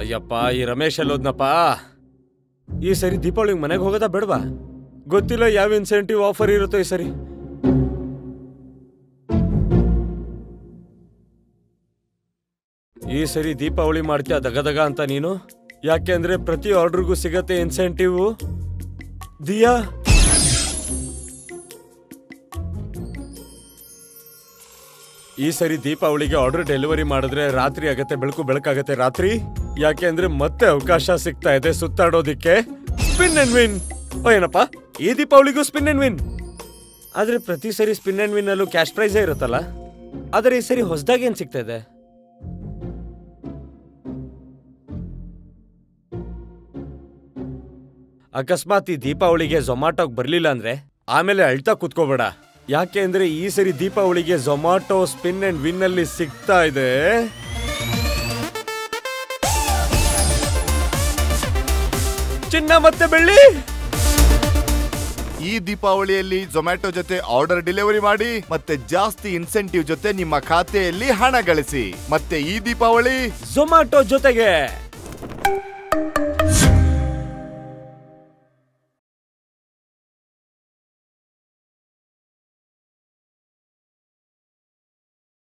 ಅಯ್ಯಪ್ಪ, ಈ ರಮೇಶ್ ಅಲ್ಲೋದ್ನಪ್ಪ ಈ ಸರಿ ದೀಪಾವಳಿಗೆ ಮನೆಗೆ ಹೋಗೋದಾ ಬೇಡವಾ? ಗೊತ್ತಿಲ್ಲ ಯಾವ ಇನ್ಸೆಂಟಿವ್ ಆಫರ್ ಇರುತ್ತೋ ಈ ಸರಿ. ಈ ಸರಿ ದೀಪಾವಳಿ ಮಾಡ್ತೀಯ ದಗದಗ ಅಂತ ನೀನು? ಯಾಕೆ ಅಂದ್ರೆ ಪ್ರತಿ ಆರ್ಡರ್ಗೂ ಸಿಗತ್ತೆ ಇನ್ಸೆಂಟಿವ್ ದಿಯಾ? ಈ ಸರಿ ದೀಪಾವಳಿಗೆ ಆರ್ಡರ್ ಡೆಲಿವರಿ ಮಾಡಿದ್ರೆ ರಾತ್ರಿ ಆಗತ್ತೆ, ಬೆಳಕು ಬೆಳಕಾಗತ್ತೆ. ರಾತ್ರಿ? ಯಾಕೆ ಅಂದ್ರೆ ಮತ್ತೆ ಅವಕಾಶ ಸಿಗ್ತಾ ಇದೆ ಸುತ್ತಾಡೋದಿಕ್ಕೆ. ಸ್ಪಿನ್ ಅಂಡ್ ವಿನ್ ಓ, ಏನಪ್ಪ? ಈ ದೀಪಾವಳಿಗೂ ಸ್ಪಿನ್ ಅಂಡ್ ವಿನ್ ಆದ್ರೆ ಪ್ರತಿ ಸರಿ ಸ್ಪಿನ್ ಅಂಡ್ ವಿನ್ ಅಲ್ಲೂ ಕ್ಯಾಶ್ ಪ್ರೈಸೇ ಇರುತ್ತಲ್ಲ? ಆದ್ರೆ ಈ ಸರಿ ಹೊಸದಾಗಿ ಏನ್ ಸಿಗ್ತಾ ಇದೆ? ಅಕಸ್ಮಾತ್ ಈ ದೀಪಾವಳಿಗೆ ಜೊಮ್ಯಾಟೋಗ್ ಬರ್ಲಿಲ್ಲ ಅಂದ್ರೆ ಆಮೇಲೆ ಅಳ್ತಾ ಕೂತ್ಕೋಬೇಡ. ಯಾಕೆ ಅಂದ್ರೆ ಈ ಸರಿ ದೀಪಾವಳಿಗೆ ಝೊಮ್ಯಾಟೊ ಸ್ಪಿನ್ ಅಂಡ್ ವಿನ್ ಅಲ್ಲಿ ಸಿಗ್ತಾ ಇದೆ. ಚಿನ್ನ ಮತ್ತೆ ಬೆಳ್ಳಿ? ಈ ದೀಪಾವಳಿಯಲ್ಲಿ ಝೊಮ್ಯಾಟೊ ಜೊತೆ ಆರ್ಡರ್ ಡೆಲಿವರಿ ಮಾಡಿ ಮತ್ತೆ ಜಾಸ್ತಿ ಇನ್ಸೆಂಟಿವ್ ಜೊತೆ ನಿಮ್ಮ ಖಾತೆಯಲ್ಲಿ ಹಣ ಗಳಿಸಿ. ಮತ್ತೆ ಈ ದೀಪಾವಳಿ ಝೊಮ್ಯಾಟೊ ಜೊತೆಗೆ